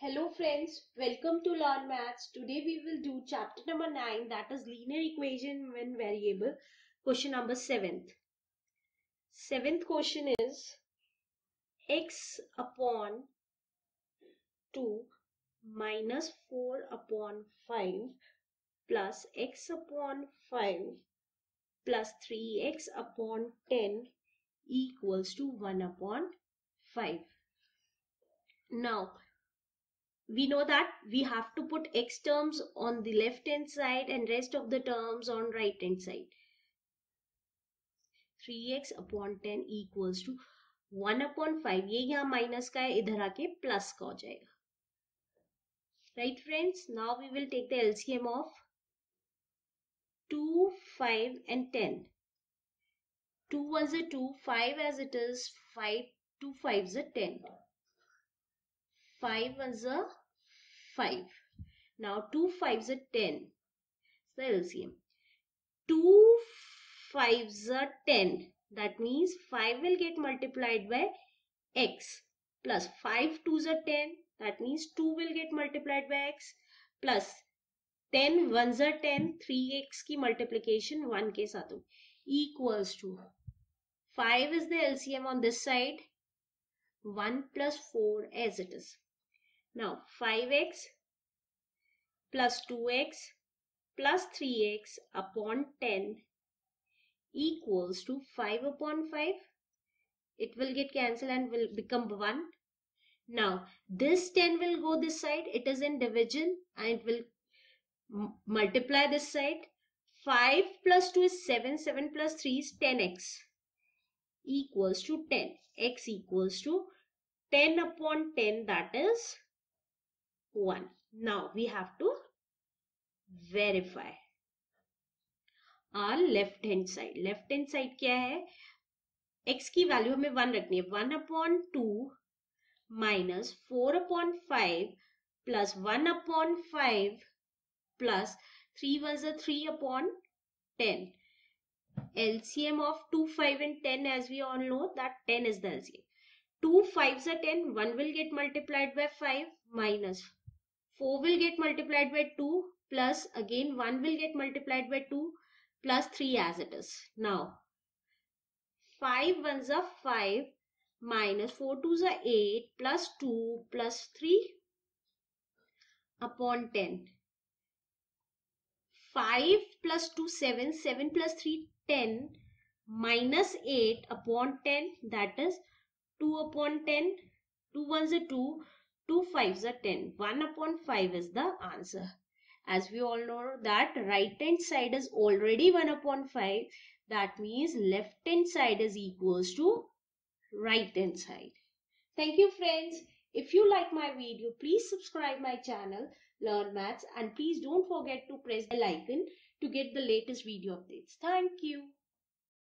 Hello friends, welcome to Learn Maths. Today we will do chapter number 9 that is linear equation when variable. Question number 7th. Seventh question is x upon 2 minus 4 upon 5 plus x upon 5 plus 3x upon 10 equals to 1 upon 5. Now we know that we have to put x terms on the left hand side and rest of the terms on right hand side 3x upon 10 equals to 1 upon 5 ये यहाँ minus का है इधर आके plus का हो जाएगा right friends now we will take the LCM of 2 5 and 10 2 was a 2 5 as it is 5 2 5 is a 10 5 was a 5. Now 2 5s are 10. So LCM. 2 5s are 10. That means 5 will get multiplied by x plus 5 2s are 10. That means 2 will get multiplied by x plus 10 1s are 10. 3x की multiplication 1 के साथ equals to 5 is the LCM on this side 1 plus 4 as it is. Now 5x plus 2x plus 3x upon 10 equals to 5 upon 5. It will get cancelled and will become 1. Now this 10 will go this side. It is in division and it will multiply this side. 5 plus 2 is 7. 7 plus 3 is 10x equals to 10. x equals to 10 upon 10 that is 1. Now we have to verify our left hand side. Left hand side क्या है x की value हमें one रखनी है one upon two minus four upon five plus one upon five plus three was a three upon ten LCM of 2, 5 and 10 as we all know that 10 is the LCM. 2 5s are 10, 1 will get multiplied by 5 minus 4 will get multiplied by 2 plus again 1 will get multiplied by 2 plus 3 as it is. Now 5 1s are 5 minus 4 2s are 8 plus 2 plus 3 upon 10. 5 plus 2 7 7 plus 3 10 minus 8 upon 10 that is 2 upon 10 2 ones are 2 2 5s are 10. 1 upon 5 is the answer. As we all know that right hand side is already 1 upon 5. That means left hand side is equals to right hand side. Thank you friends. If you like my video, please subscribe my channel Learn Maths and please don't forget to press the icon to get the latest video updates. Thank you.